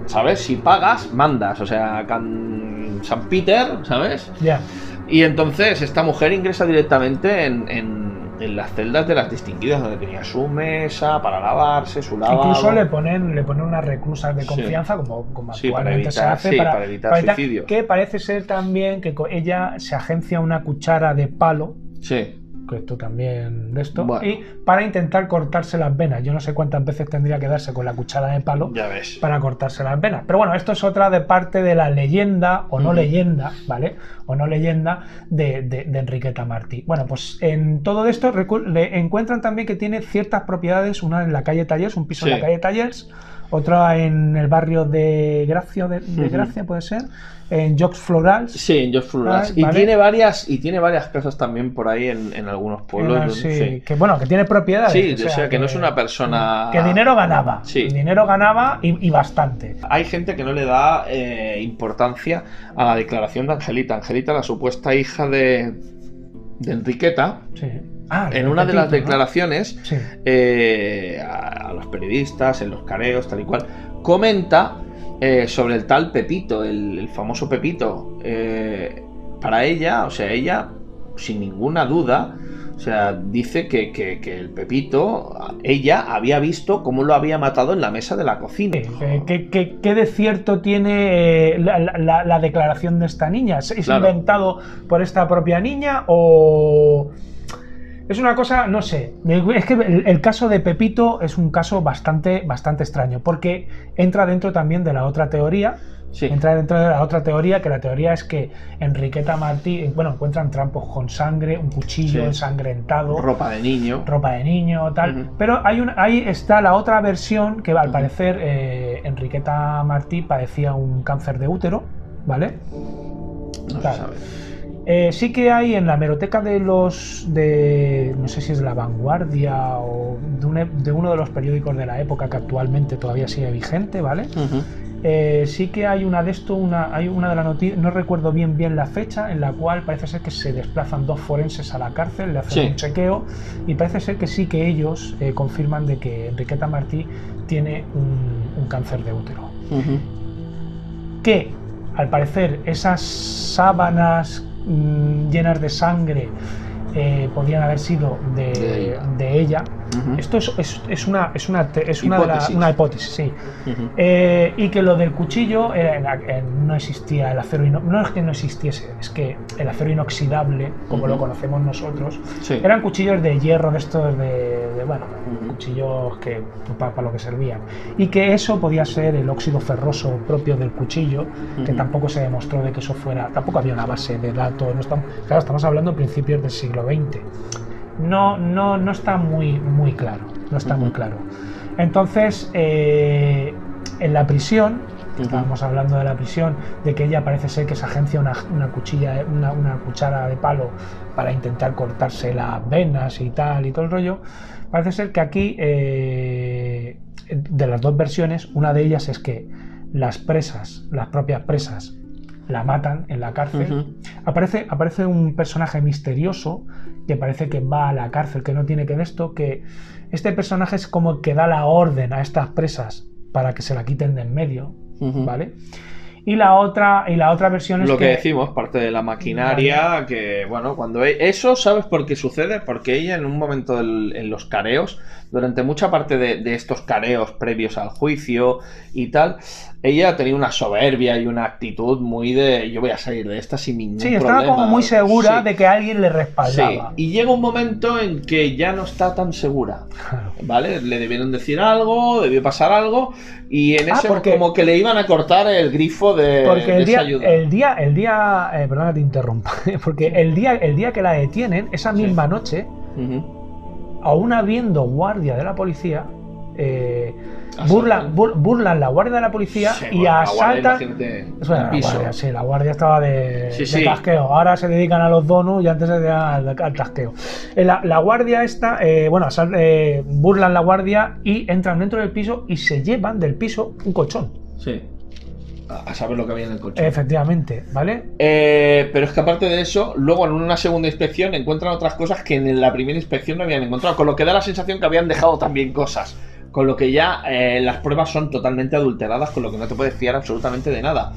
¿sabes? Si pagas, mandas. O sea, Can- San Peter, ¿sabes? Ya. Y entonces esta mujer ingresa directamente en, en- en las celdas de las distinguidas, donde tenía su mesa para lavarse, su lavabo. Incluso le ponen, le ponen unas reclusas de Sí. confianza, como, como Sí, para actualmente se hace, sí, para, para evitar para evitar- suicidio. Que parece ser también que ella se agencia una cuchara de palo, Sí. Que esto también de esto, Bueno. y para intentar cortarse las venas. Yo no sé cuántas veces tendría que darse con la cuchara de palo. Ya ves. para cortarse las venas. Pero bueno, esto es otra de parte de la leyenda, o no leyenda, ¿vale? O no leyenda de, de- de Enriqueta Martí. Bueno, pues en todo esto le encuentran también que tiene ciertas propiedades, una en la calle Tallers, un piso en la calle Tallers, otra en el barrio de Gracia, de. Gracia puede ser, en Jocs Florals. Sí, en George Florals. Ah, y tiene varias y tiene varias casas también por ahí en, en algunos pueblos. Donde- sí, sí. que bueno, que tiene propiedades. Sí, o sea, que no es una persona- Que dinero ganaba. Sí. Dinero ganaba y, y bastante. Hay gente que no le da eh, importancia a la declaración de Angelita. Angelita, la supuesta hija de, de Enriqueta, Sí. Ah, en una de las declaraciones Sí. eh, a, a los periodistas, en los careos, tal y cual, comenta eh, sobre el tal Pepito, el, el famoso Pepito. Eh, para ella, o sea, ella, sin ninguna duda, o sea, dice que, que- que el Pepito, ella había visto cómo lo había matado en la mesa de la cocina. Eh, ¿Qué, qué- qué de cierto tiene la, la- la declaración de esta niña? ¿Es es Claro. inventado por esta propia niña o...? Es una cosa, no sé. Es que el, el caso de Pepito es un caso bastante, bastante extraño, porque entra dentro también de la otra teoría. Sí. Entra dentro de la otra teoría, que la teoría es que Enriqueta Martí, bueno, encuentran trampos con sangre, un cuchillo Sí. ensangrentado Ropa de niño. ropa de niño, tal. Pero hay un, ahí está la otra versión que al parecer eh, Enriqueta Martí padecía un cáncer de útero, ¿vale? No se sabe. Eh, sí que hay en la meroteca de los de no sé si es de la Vanguardia o de, un e- de uno de los periódicos de la época que actualmente todavía sigue vigente, ¿vale? Eh, sí que hay una de esto, una, hay una de la noticia, no recuerdo bien bien la fecha, en la cual parece ser que se desplazan dos forenses a la cárcel, le hacen Sí. un chequeo y parece ser que sí que ellos eh, confirman de que Enriqueta Martí tiene un, un cáncer de útero. Que al parecer esas sábanas llenas de sangre eh, podrían haber sido de, De ella. de ella, Ujú. Esto es, es- es una, es una, es una, de la- Hipótesis. una hipótesis, sí. Ujú. Eh, y que lo del cuchillo eh, no existía el acero ino- no es que no existiese, es que el acero inoxidable, como lo Ujú. conocemos nosotros, Sí. eran cuchillos de hierro de estos de, de, bueno, cuchillos que para lo que servían. Y que eso podía ser el óxido ferroso propio del cuchillo, que tampoco se demostró de que eso fuera, tampoco había una base de datos, no estamos, claro, estamos hablando de principios del siglo XX. No, no, no está muy, muy claro, no está muy claro. Entonces, eh, en la prisión, que estábamos hablando de la prisión, de que ella parece ser que se agencia una, una cuchilla, una, una cuchara de palo para intentar cortarse las venas y tal y todo el rollo. Parece ser que aquí, eh, de las dos versiones, una de ellas es que las presas, las propias presas, la matan en la cárcel. Aparece, aparece un personaje misterioso que parece que va a la cárcel, que no tiene que de esto, que este personaje es como el que da la orden a estas presas para que se la quiten de en medio. ¿vale? Y la otra, y la otra versión es Lo que que... decimos, parte de la maquinaria, que bueno, cuando e- eso, ¿sabes por qué sucede? Porque ella en un momento del- en los careos, durante mucha parte de, de estos careos previos al juicio y tal, ella tenía una soberbia y una actitud muy de yo voy a salir de esta sin ningún Sí, estaba problema". como muy segura Sí, de que alguien le sí. respaldaba. Y llega un momento en que ya no está tan segura. ¿Vale? Le debieron decir algo, debió pasar algo, y en Ah, ese porque- como que le iban a cortar el grifo de, Porque el día, ayuda. el día, el día, eh, perdona que te interrumpa, [laughs] porque el día, el día que la detienen, esa Sí. misma noche. Aún habiendo guardia de la policía, eh, Asaltan. burlan, bur- burlan la guardia de la policía Sí, y bueno, la guardia, asaltan. imagínate, Eso era un la piso. guardia, sí, la guardia estaba de, Sí, de tasqueo. Ahora se dedican a los donuts y antes se dedican al, al tasqueo. Eh, La, la guardia esta, eh, bueno, eh, burlan la guardia y entran dentro del piso y se llevan del piso un colchón. Sí. A, a saber lo que había en el coche. Efectivamente, ¿vale? Eh, pero es que aparte de eso, luego en una segunda inspección encuentran otras cosas que en la primera inspección no habían encontrado, con lo que da la sensación que habían dejado también cosas. Con lo que ya eh, las pruebas son totalmente adulteradas, con lo que no te puedes fiar absolutamente de nada.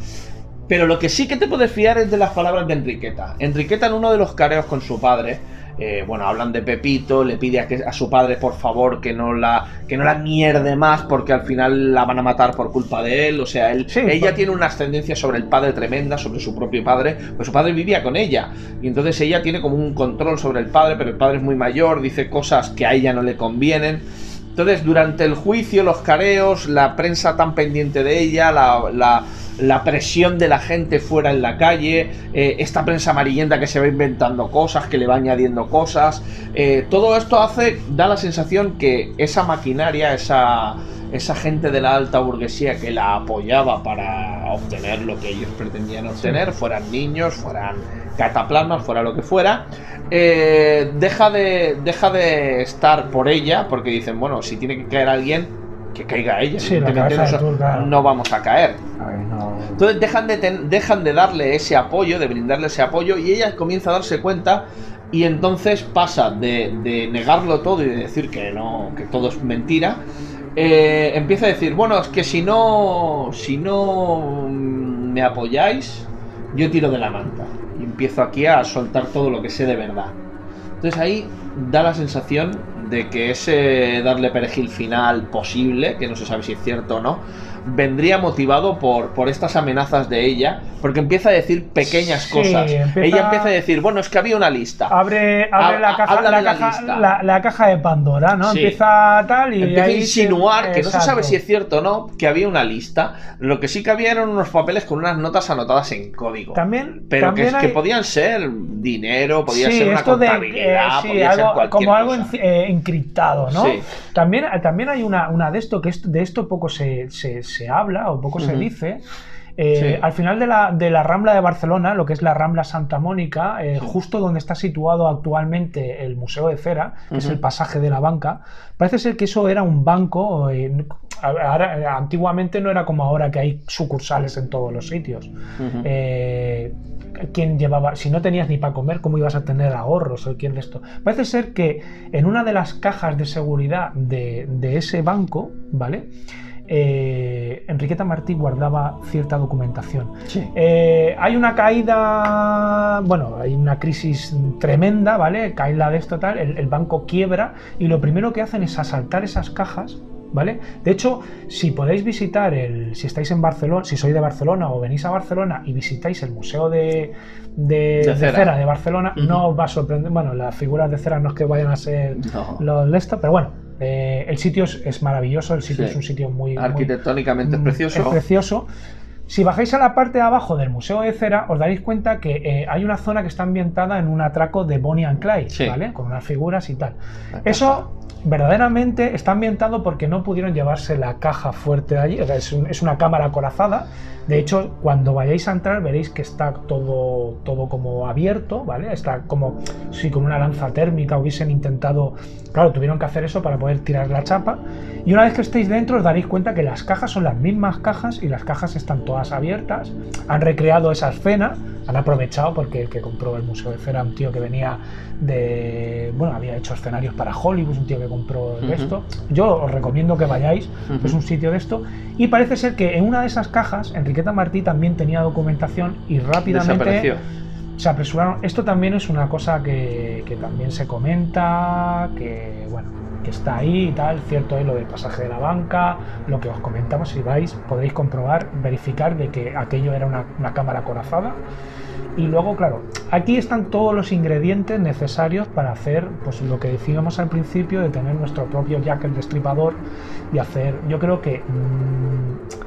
Pero lo que sí que te puedes fiar es de las palabras de Enriqueta. Enriqueta en uno de los careos con su padre, eh, bueno, hablan de Pepito, le pide a, que, a su padre por favor que no la que no la mierde más porque al final la van a matar por culpa de él. O sea, él, Sí, ella por- tiene una ascendencia sobre el padre tremenda, sobre su propio padre, pues su padre vivía con ella. Y entonces ella tiene como un control sobre el padre, pero el padre es muy mayor, dice cosas que a ella no le convienen. Entonces, durante el juicio, los careos, la prensa tan pendiente de ella, la, la- la presión de la gente fuera en la calle, eh, esta prensa amarillenta que se va inventando cosas, que le va añadiendo cosas, eh, todo esto hace, da la sensación que esa maquinaria, esa, esa gente de la alta burguesía que la apoyaba para obtener lo que ellos pretendían obtener, fueran niños, fueran cataplasmas, fuera lo que fuera, eh, deja, de, deja de estar por ella, porque dicen, bueno, si tiene que caer alguien, que caiga ella. Sí, evidentemente no, vamos a caer. A ver, no- Entonces dejan de, ten- dejan de darle ese apoyo, de brindarle ese apoyo, y ella comienza a darse cuenta y entonces pasa de, de negarlo todo y de decir que no, que todo es mentira. eh, empieza a decir, bueno, es que si no, si no mm, me apoyáis, yo tiro de la manta. Y empiezo aquí a soltar todo lo que sé de verdad. Entonces ahí da la sensación de que ese darle perejil final posible, que no se sabe si es cierto o no, vendría motivado por, por estas amenazas de ella, porque empieza a decir pequeñas Sí, cosas. empieza- Ella empieza a decir, bueno, es que había una lista. Abre, abre Ha- la, caja, la, la caja, la- la caja de Pandora, ¿no? Sí. Empieza tal y Empieza a ahí se- insinuar, que no se sabe Exacto. si es cierto o no, que había una lista. Lo que sí que había eran unos papeles con unas notas anotadas en código. También, pero que, también que hay- podían ser dinero, podía sí, ser una esto de, contabilidad, eh, podía ser algo- cualquier como algo cosa. enci- eh, encriptado, ¿no? Sí. También, también hay una, una de esto, que de esto poco se, se- se habla o poco se dice. Eh, Sí. Al final de la, de la Rambla de Barcelona, lo que es la Rambla Santa Mónica, eh, Sí. justo donde está situado actualmente el Museo de Cera, que es el pasaje de la banca, parece ser que eso era un banco. eh, ahora- antiguamente no era como ahora que hay sucursales en todos los sitios. Eh, quién llevaba, si no tenías ni para comer, ¿cómo ibas a tener ahorros? ¿O quién de esto? Parece ser que en una de las cajas de seguridad de, de ese banco, ¿vale? Eh, Enriqueta Martí guardaba cierta documentación. Sí. Eh, hay una caída, bueno, hay una crisis tremenda, ¿vale? Caída de esto tal, el, el banco quiebra y lo primero que hacen es asaltar esas cajas ¿Vale? De hecho, si podéis visitar el, si estáis en Barcelona, si sois de Barcelona o venís a Barcelona y visitáis el Museo de, de, De de cera. cera. de Barcelona, no os va a sorprender. Bueno, las figuras de cera no es que vayan a ser No. los de esto, pero bueno, eh, el sitio es, es maravilloso, el sitio Sí. es un sitio muy, muy- Arquitectónicamente es Mm, precioso. Es precioso. Si bajáis a la parte de abajo del Museo de Cera, os daréis cuenta que eh, hay una zona que está ambientada en un atraco de Bonnie and Clyde, Sí. ¿vale? Con unas figuras y tal. Eso verdaderamente está ambientado porque no pudieron llevarse la caja fuerte de allí. O sea, es, un- es una cámara acorazada. De hecho, cuando vayáis a entrar veréis que está todo, todo como abierto, ¿vale? Está como si con una lanza térmica hubiesen intentado... Claro, tuvieron que hacer eso para poder tirar la chapa. Y una vez que estéis dentro os daréis cuenta que las cajas son las mismas cajas y las cajas están todas abiertas. Han recreado esa escena, han aprovechado porque el que compró el Museo de Cera, un tío que venía de... Bueno, había hecho escenarios para Hollywood, un tío que compró esto. Yo os recomiendo que vayáis, Ujú. es un sitio de esto. Y parece ser que en una de esas cajas, Enriqueta Martí también tenía documentación y rápidamente se apresuraron. Esto también es una cosa que, que también se comenta, que bueno, que está ahí y tal. Cierto es lo del pasaje de la banca, lo que os comentamos, si vais podéis comprobar, verificar de que aquello era una, una cámara corazada. Y luego, claro, aquí están todos los ingredientes necesarios para hacer pues lo que decíamos al principio de tener nuestro propio Jack el Destripador y hacer, yo creo que mm,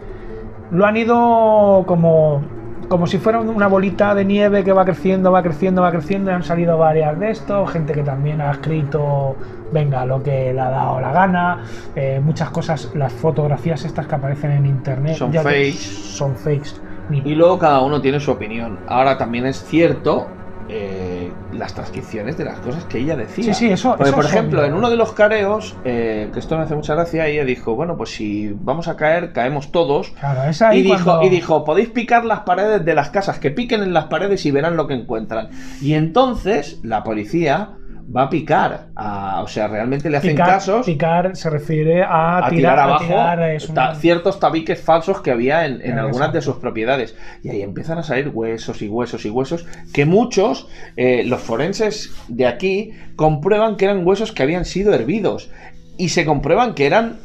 lo han ido como como si fuera una bolita de nieve que va creciendo, va creciendo, va creciendo, y han salido varias de esto, gente que también ha escrito, venga, lo que le ha dado la gana, eh, muchas cosas, las fotografías estas que aparecen en internet Son fakes. son fakes. Y luego cada uno tiene su opinión. Ahora también es cierto eh, las transcripciones de las cosas que ella decía. Sí, sí, eso- Porque, eso por ejemplo, en uno de los careos, eh, que esto me hace mucha gracia, ella dijo, bueno, pues si vamos a caer, caemos todos. Claro, es ahí Y dijo, y dijo, podéis picar las paredes de las casas, que piquen en las paredes y verán lo que encuentran. Y entonces la policía va a picar, a- o sea, realmente le hacen picar, casos picar se refiere a, a tirar, tirar a abajo tirar, es ciertos tabiques falsos que había en, algunas de sus propiedades. Y ahí empiezan a salir huesos y huesos y huesos que muchos, eh, los forenses de aquí, comprueban que eran huesos que habían sido hervidos. Y se comprueban que eran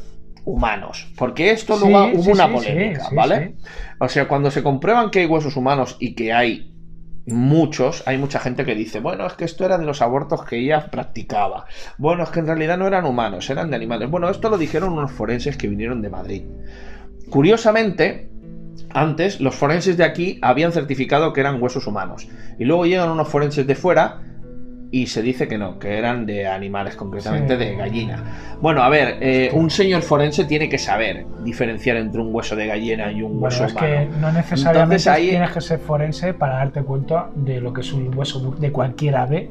humanos. Porque esto Sí, luego hubo sí, una sí, polémica, ¿vale? O sea, cuando se comprueban que hay huesos humanos y que hay muchos, hay mucha gente que dice, bueno, es que esto era de los abortos que ella practicaba. Bueno, es que en realidad no eran humanos, eran de animales. Bueno, esto lo dijeron unos forenses que vinieron de Madrid. Curiosamente, antes los forenses de aquí habían certificado que eran huesos humanos. Y luego llegan unos forenses de fuera y se dice que no, que eran de animales, concretamente Sí. de gallina. Bueno, a ver, eh, un señor forense tiene que saber diferenciar entre un hueso de gallina y un Bueno, hueso es humano. que no necesariamente Entonces ahí- tienes que ser forense para darte cuenta de lo que es un hueso de cualquier ave.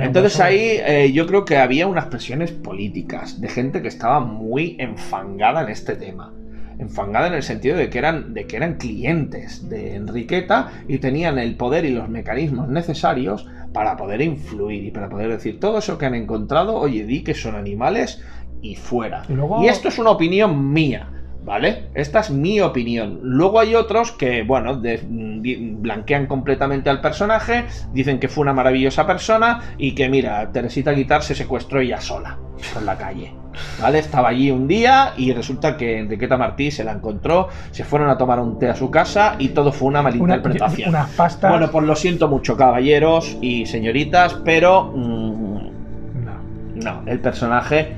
Entonces ahí eh, yo creo que había unas presiones políticas de gente que estaba muy enfangada en este tema. Enfangada en el sentido de que eran, de que eran clientes de Enriqueta y tenían el poder y los mecanismos necesarios para poder influir y para poder decir todo eso que han encontrado, oye, di que son animales y fuera. Y luego- Y esto es una opinión mía. ¿Vale? Esta es mi opinión. Luego hay otros que, bueno, de- blanquean completamente al personaje, dicen que fue una maravillosa persona y que, mira, Teresita Guitar se secuestró ella sola por la calle. ¿Vale? Estaba allí un día y resulta que Enriqueta Martí se la encontró, se fueron a tomar un té a su casa y todo fue una una, malinterpretación. unas pastas. Bueno, pues lo siento mucho, caballeros y señoritas, pero mm, No. no, el personaje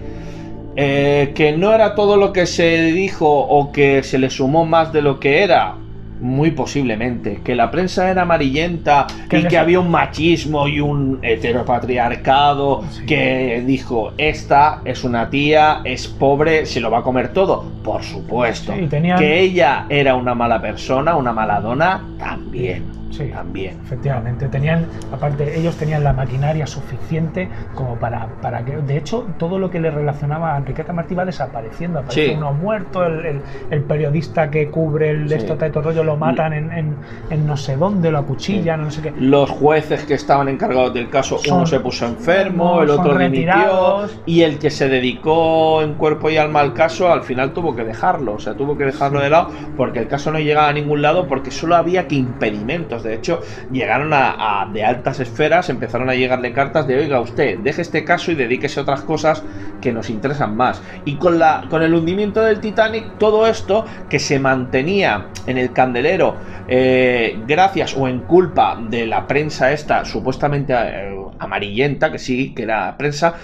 eh, que no era todo lo que se dijo o que se le sumó más de lo que era. Muy posiblemente. Que la prensa era amarillenta y que había un machismo y un heteropatriarcado Sí. que dijo, esta es una tía, es pobre, se lo va a comer todo. Por supuesto. Sí, tenían- Que ella era una mala persona, una mala dona, también. Sí, también. Efectivamente, tenían, aparte, ellos tenían la maquinaria suficiente como para, para que, de hecho, todo lo que le relacionaba a Enriqueta Martí va desapareciendo. Aparece Sí. uno muerto, el, el- el periodista que cubre el de Sí. esto, todo rollo, lo matan en, en- en no sé dónde, lo acuchillan, no sé qué. Los jueces que estaban encargados del caso, Son- uno se puso enfermo, el otro dimitió, y el que se dedicó en cuerpo y alma al caso, al final tuvo que dejarlo, o sea, tuvo que dejarlo de lado porque el caso no llegaba a ningún lado porque solo había que impedimentos. De hecho, llegaron a, de altas esferas, empezaron a llegarle cartas de, oiga, usted, deje este caso y dedíquese a otras cosas que nos interesan más. Y con, la, con el hundimiento del Titanic, todo esto que se mantenía en el candelero eh, gracias o en culpa de la prensa esta supuestamente eh, amarillenta, que sí, que era prensa,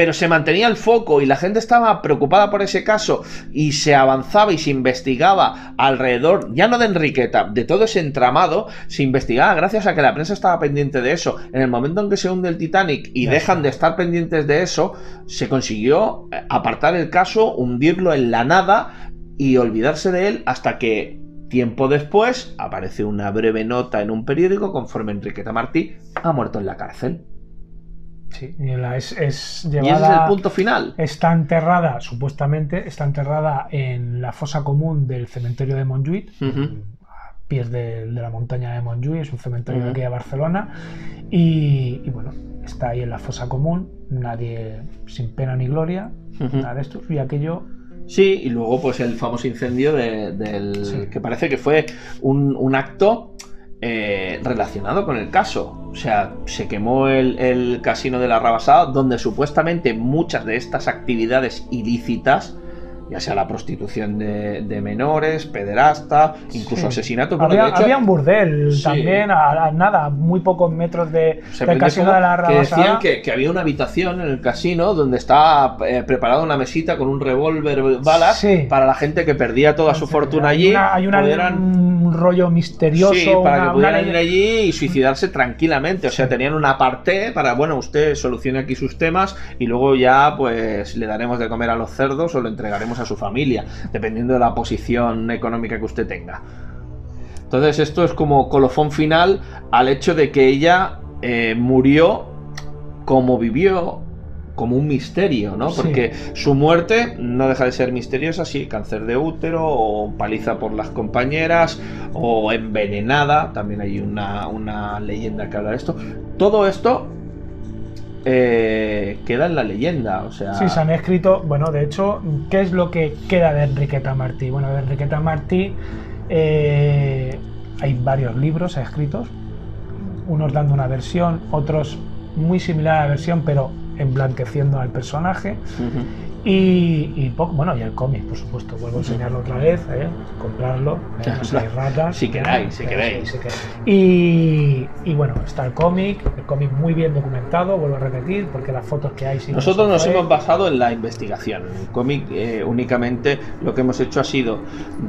pero se mantenía el foco y la gente estaba preocupada por ese caso y se avanzaba y se investigaba alrededor, ya no de Enriqueta, de todo ese entramado, se investigaba gracias a que la prensa estaba pendiente de eso. En el momento en que se hunde el Titanic y dejan de estar pendientes de eso, se consiguió eh, apartar el caso, hundirlo en la nada y olvidarse de él hasta que tiempo después aparece una breve nota en un periódico conforme Enriqueta Martí ha muerto en la cárcel. Sí, es, es Y ese es llevada. el punto final. Está enterrada, supuestamente, está enterrada en la fosa común del cementerio de Montjuïc, Ujú. a pies de, de la montaña de Montjuïc, es un cementerio de Ujú. aquí de Barcelona. Y, y bueno, está ahí en la fosa común, nadie sin pena ni gloria, nada de esto. Y aquello, Sí, y luego pues el famoso incendio de- del Sí. que parece que fue un, un acto eh, relacionado con el caso. O sea, se quemó el, el casino de la Rabasada, donde supuestamente muchas de estas actividades ilícitas, ya sea la prostitución de, de menores, pederasta, incluso Sí. asesinatos, bueno, había, de hecho, había un burdel Sí. también, a, a nada, muy pocos metros de, del casino de la que Rabasada. decían que, que había una habitación en el casino donde estaba eh, preparada una mesita con un revólver balas Sí. para la gente que perdía toda su fortuna Hay allí. una- hay una- pudieran- un rollo misterioso. Sí, para una- que pudieran ir allí y suicidarse tranquilamente. O sea, Sí. tenían una parte para, bueno, usted solucione aquí sus temas y luego ya, pues, le daremos de comer a los cerdos o lo entregaremos a su familia, dependiendo de la posición económica que usted tenga. Entonces, esto es como colofón final al hecho de que ella eh, murió como vivió. Como un misterio, ¿no? Sí. Porque su muerte no deja de ser misteriosa, sí, cáncer de útero, o paliza por las compañeras, o envenenada, también hay una, una leyenda que habla de esto. Todo esto eh, queda en la leyenda, o sea... Sí, se han escrito, bueno, de hecho, ¿qué es lo que queda de Enriqueta Martí? Bueno, de Enriqueta Martí eh, hay varios libros escritos, unos dando una versión, otros muy similar a la versión, pero emblanqueciendo al personaje. Y, bueno, y el cómic, por supuesto, vuelvo a enseñarlo otra vez, ¿eh? comprarlo, ¿eh? No ratas. si queráis, si queréis. Y, y bueno, está el cómic, el cómic muy bien documentado, vuelvo a repetir, porque las fotos que hay... sí Nosotros nos hemos basado en la investigación. En el cómic eh, únicamente lo que hemos hecho ha sido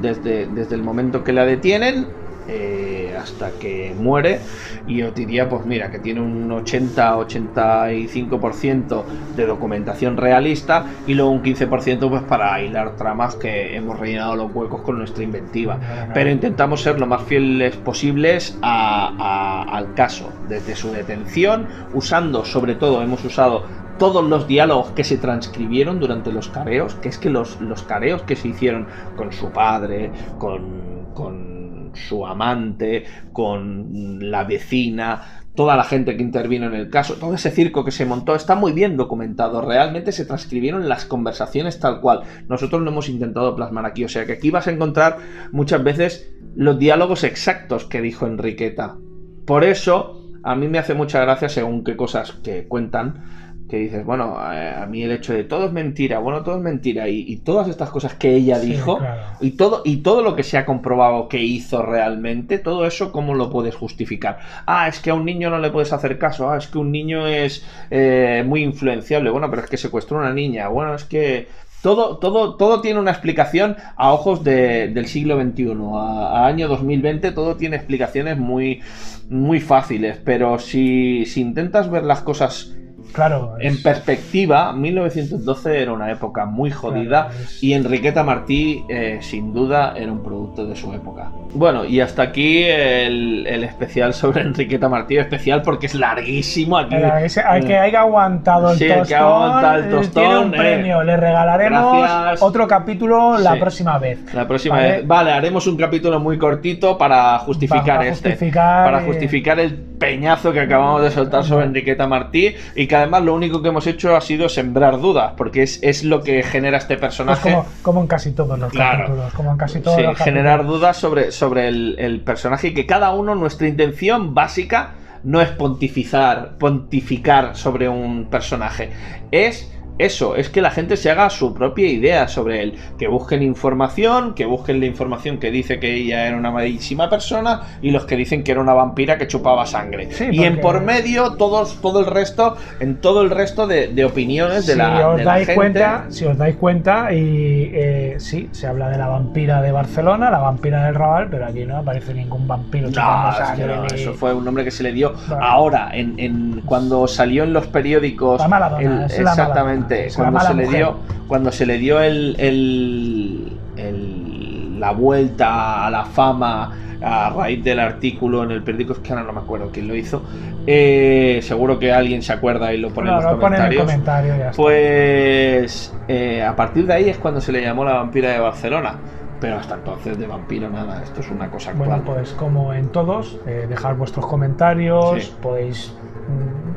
desde, desde el momento que la detienen eh, hasta que muere. Y yo diría, pues mira, que tiene un 80-85% de documentación realista y luego un 15% pues para hilar tramas que hemos rellenado los huecos con nuestra inventiva. Pero intentamos ser lo más fieles posibles a- a- al caso, desde su detención, usando sobre todo, hemos usado todos los diálogos que se transcribieron durante los careos, que es que los, los careos que se hicieron con su padre, con, con su amante, con la vecina, toda la gente que intervino en el caso, todo ese circo que se montó está muy bien documentado. Realmente se transcribieron las conversaciones tal cual. Nosotros lo hemos intentado plasmar aquí. O sea que aquí vas a encontrar muchas veces los diálogos exactos que dijo Enriqueta. Por eso, a mí me hace mucha gracia según qué cosas que cuentan. Que dices, bueno, eh, a mí el hecho de todo es mentira, bueno, todo es mentira, y, y todas estas cosas que ella Sí, dijo, claro. y todo, y todo lo que se ha comprobado que hizo realmente, todo eso, ¿cómo lo puedes justificar? Ah, es que a un niño no le puedes hacer caso. Ah, es que un niño es eh, muy influenciable. Bueno, pero es que secuestró a una niña. Bueno, es que todo, todo, todo tiene una explicación a ojos de- del siglo XXI. A, a año 2020 todo tiene explicaciones muy, muy fáciles. Pero si, si intentas ver las cosas Claro. En perspectiva, 1912 era una época muy jodida Claro, es- y Enriqueta Martí, eh, sin duda, era un producto de su época. Bueno, y hasta aquí el, el especial sobre [laughs] Enriqueta Martí, especial porque es larguísimo. Aquí, al que haya aguantado el Sí, el que tostón, ha aguantado el eh, tostón, tiene un eh, premio. Le regalaremos gracias. otro capítulo la Sí. próxima vez. La próxima Vale. vez. Vale, haremos un capítulo muy cortito para justificar Para este. justificar, para eh, justificar el peñazo que acabamos de soltar sobre Enriqueta Martí y que además lo único que hemos hecho ha sido sembrar dudas, porque es, es lo que genera este Pues personaje. como, como en casi todos los Claro. capítulos. Como en casi todos Sí, los generar dudas sobre, sobre el, el personaje y que cada uno, nuestra intención básica no es pontificar, pontificar sobre un personaje, es eso, es que la gente se haga su propia idea sobre él, que busquen información, que busquen la información que dice que ella era una malísima persona y los que dicen que era una vampira que chupaba sangre. Sí, y en por medio todos, todo el resto, en todo el resto de, de opiniones de la, os de la dais gente. cuenta, si os dais cuenta, y eh, sí, se habla de la vampira de Barcelona, la vampira del Raval, pero aquí no aparece ningún vampiro chupando No, sangre no, ni- eso fue un nombre que se le dio ahora, en, en- cuando salió en los periódicos. La mala dona, el- es la mala exactamente, es cuando se le dio, cuando se le dio el, el- el- la vuelta a la fama a raíz del artículo en el periódico, es que ahora no me acuerdo quién lo hizo. eh, seguro que alguien se acuerda y lo pone en los lo pone en el comentarios. comentario ya. Pues eh, a partir de ahí es cuando se le llamó la vampira de Barcelona. Pero hasta entonces de vampiro nada, esto es una cosa actual. Bueno, pues como en todos, eh, dejar vuestros comentarios, Sí. podéis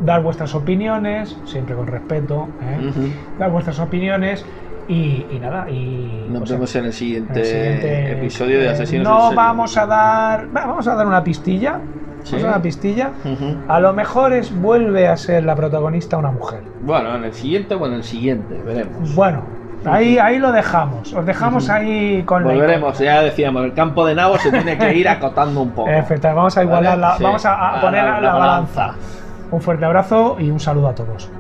dar vuestras opiniones, siempre con respeto, ¿eh? Ujú. dar vuestras opiniones y, y nada. Y, Nos sea, vemos en el en siguiente, el siguiente, episodio de eh, Asesinos No en Serie. vamos a dar. va, Vamos a dar una pistilla. Sí. Vamos a una pistilla. Ujú. A lo mejor es vuelve a ser la protagonista una mujer. Bueno, en el siguiente o en el siguiente, veremos. Bueno, ahí, ahí lo dejamos. Os dejamos ahí con la Volveremos, ya decíamos, el campo de nabo se tiene que ir acotando un poco. [laughs] Efectivamente, vamos a igualar ¿Vale? la, Sí. vamos a, a A poner la- la, la balanza. Un fuerte abrazo y un saludo a todos.